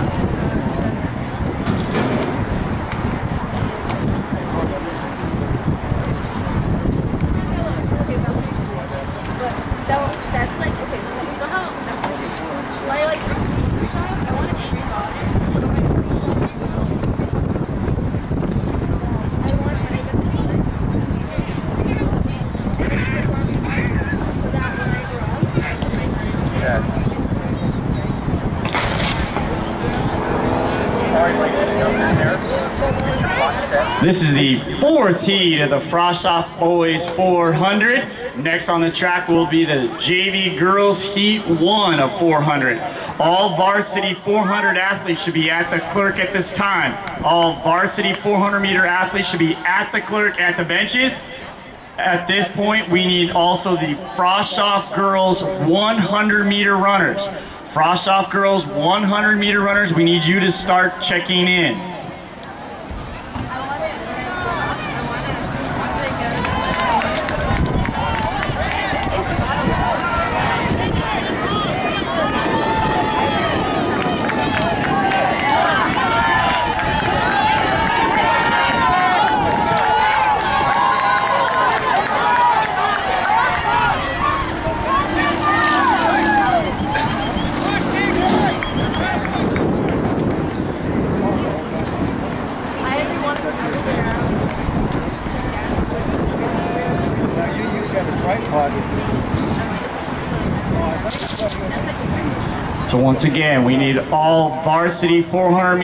Thank This is the fourth heat of the Frosh-Soph Boys 400. Next on the track will be the JV Girls Heat 1 of 400. All varsity 400 athletes should be at the clerk at this time. All varsity 400 meter athletes should be at the clerk at the benches. At this point, we need also the Frosh-Soph Girls 100 meter runners. Frosh-Soph Girls 100 meter runners, we need you to start checking in. So once again, we need all varsity 400